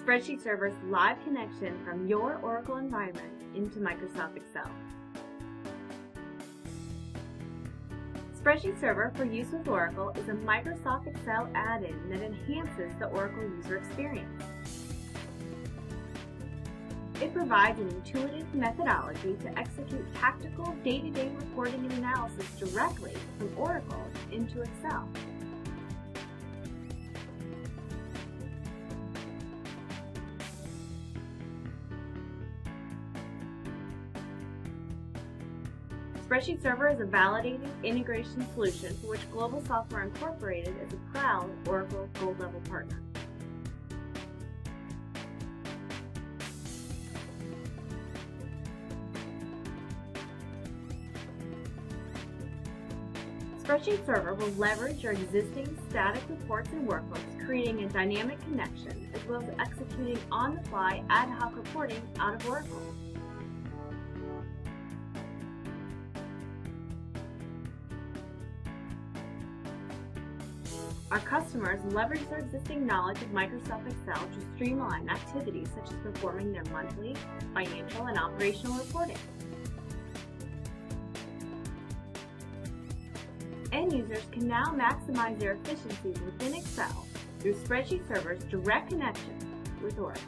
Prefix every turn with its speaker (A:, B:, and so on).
A: Spreadsheet Server's live connection from your Oracle environment into Microsoft Excel. Spreadsheet Server for use with Oracle is a Microsoft Excel add-in that enhances the Oracle user experience. It provides an intuitive methodology to execute tactical day-to-day -day reporting and analysis directly from Oracle into Excel. Spreadsheet Server is a validated integration solution for which Global Software Incorporated is a proud Oracle Gold Level partner. Spreadsheet Server will leverage your existing static reports and workbooks, creating a dynamic connection, as well as executing on-the-fly ad hoc reporting out of Oracle. Our customers leverage their existing knowledge of Microsoft Excel to streamline activities such as performing their monthly, financial, and operational reporting. End users can now maximize their efficiencies within Excel through Spreadsheet Server's direct connection with Oracle.